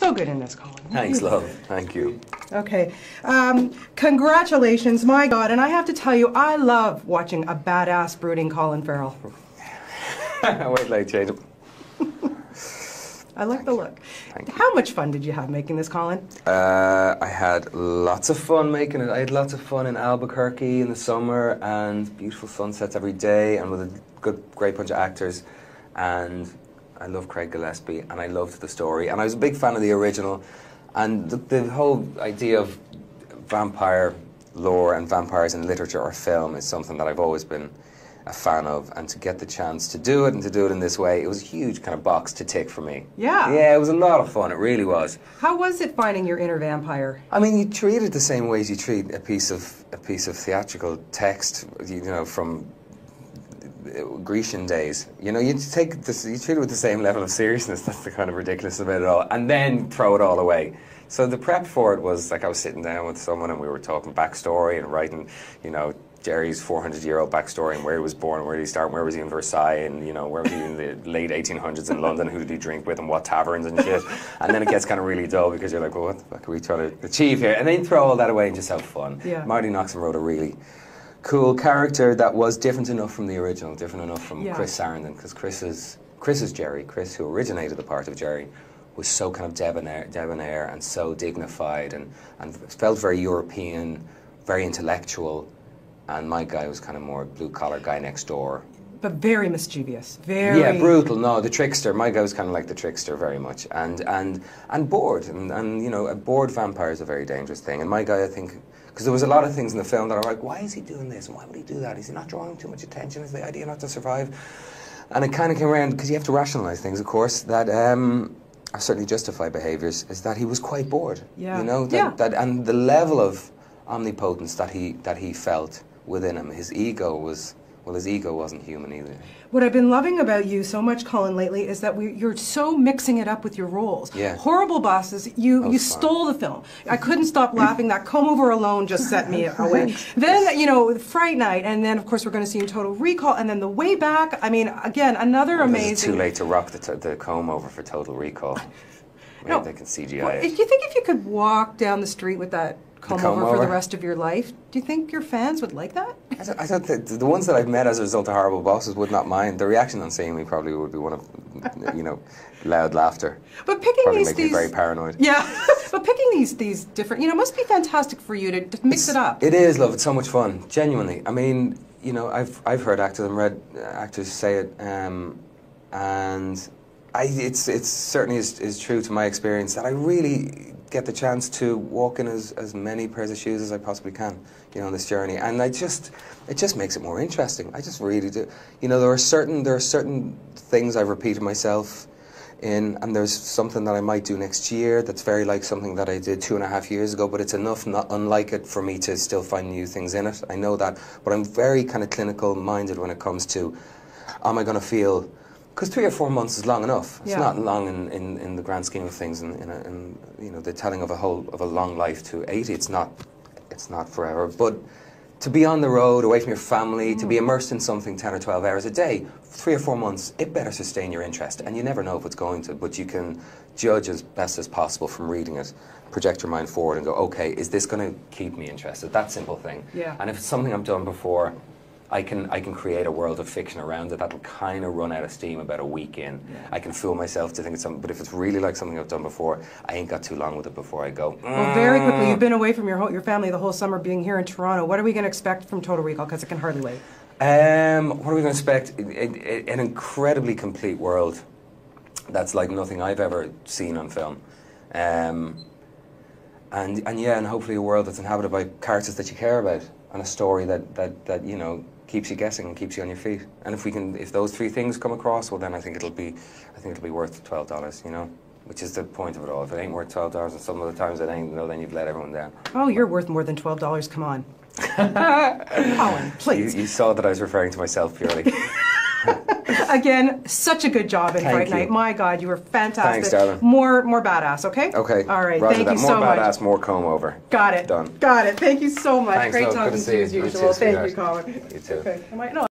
so good in this, Colin. Thanks, love. Thank you. Okay. Um, congratulations, my God. And I have to tell you, I love watching a badass, brooding Colin Farrell. Wait till I change. I like the look. Thank. How much fun did you have making this, Colin? Uh, I had lots of fun making it. I had lots of fun in Albuquerque in the summer and beautiful sunsets every day and with a good, great bunch of actors. And I love Craig Gillespie and I loved the story. And I was a big fan of the original. And the, the whole idea of vampire lore and vampires in literature or film is something that I've always been a fan of. And to get the chance to do it and to do it in this way, it was a huge kind of box to tick for me. Yeah. Yeah, it was a lot of fun. It really was. How was it finding your inner vampire? I mean, you treat it the same way as you treat a piece of a piece of theatrical text, you know, from Grecian days. You know, you take this, you treat it with the same level of seriousness. That's the kind of ridiculous about it all, and then throw it all away. So the prep for it was like I was sitting down with someone and we were talking backstory and writing, you know, Jerry's 400 year old backstory and where he was born, where did he start, where was he in Versailles, and you know, where was he in the late 1800s in London, who did he drink with, and what taverns and shit. And then it gets kind of really dull because you're like, well, what the fuck are we trying to achieve here? And then you throw all that away and just have fun. Yeah. Marti Noxon wrote a really cool character that was different enough from the original, different enough from Yeah. Chris Sarandon, because Chris is Chris is Jerry. Chris, who originated the part of Jerry, was so kind of debonair, debonair and so dignified, and and felt very European, very intellectual. And my guy was kind of more blue collar guy next door. But very mischievous. Very. Yeah, brutal. No, the trickster. My guy was kind of like the trickster very much, and and and bored, and and you know, a bored vampire is a very dangerous thing. And my guy, I think, because there was a lot of things in the film that are like, why is he doing this, and why would he do that? Is he not drawing too much attention? Is the idea not to survive? And it kind of came around because you have to rationalize things, of course. That um, are certainly justify behaviors. Is that he was quite bored. Yeah. You know that, Yeah. that and the level of omnipotence that he that he felt within him. His ego was well, his ego wasn't human either. What I've been loving about you so much, Colin, lately is that we, you're so mixing it up with your roles. Yeah. Horrible bosses. You you fun. stole the film. I couldn't stop laughing. That comb over alone just set me away. Then you know Fright Night, and then of course we're going to see you in Total Recall, and then the way back. I mean, again, another It's amazing. It's too late to rock the, t- the comb over for Total Recall. Maybe No. they can CGI Well, it. if you think if you could walk down the street with that comb over, for the rest of your life, do you think your fans would like that? I thought, I thought that the ones that I've met as a result of horrible bosses would not mind. The reaction on seeing me probably would be one of, you know, loud laughter. But picking Probably these make these me very paranoid. yeah, but picking these these different, you know, must be fantastic for you to, to mix it up. It is, love. It's so much fun. Genuinely. I mean, you know, I've I've heard actors and read uh, actors say it, um, and I it's it's certainly is, is true to my experience that I really get the chance to walk in as, as many pairs of shoes as I possibly can, you know, on this journey, and I just it just makes it more interesting. I just really do. You know, there are certain there are certain things I've repeated myself in, and there's something that I might do next year that's very like something that I did two and a half years ago, but it's enough not unlike it for me to still find new things in it. I know that, but I'm very kind of clinical minded when it comes to, am I going to feel? Because three or four months is long enough. It's Yeah. not long in, in, in the grand scheme of things. In, in, a, in you know the telling of a whole of a long life to eighty, it's not it's not forever. But to be on the road, away from your family, to be mm. immersed in something 10 or 12 hours a day, three or four months, it better sustain your interest. And you never know if it's going to, but you can judge as best as possible from reading it, project your mind forward and go, okay, is this going to keep me interested? That simple thing. Yeah. And if it's something I've done before, I can, I can create a world of fiction around it that'll kind of run out of steam about a week in. I can fool myself to think it's something, but if it's really like something I've done before, I ain't got too long with it before I go. Well, very quickly, Mm. you've been away from your whole, your family the whole summer, being here in Toronto. What are we going to expect from Total Recall? Because it can hardly wait. Um, what are we going to expect? I- I- An incredibly complete world that's like nothing I've ever seen on film. Um, and, and yeah, and hopefully a world that's inhabited by characters that you care about and a story that, that, that you know keeps you guessing and keeps you on your feet. And if we can, if those three things come across, well, then I think it'll be, I think it'll be worth twelve dollars. You know, which is the point of it all. If it ain't worth twelve dollars, and some of the times it ain't, well, then you've let everyone down. Oh, you're worth more than twelve dollars. Come on, Colin, You, please. you saw that I was referring to myself purely. Again, such a good job in Thank Fright you. Night. My God, you were fantastic. Thanks, darling. More, more badass. Okay. Okay. All right. Roger Thank that. you more so much. More badass, more comb over. Got it. Done. Got it. Thank you so much. Thanks, Great. Talking to you as You too, usual. Thank you. Colin. You too. Okay. I might not.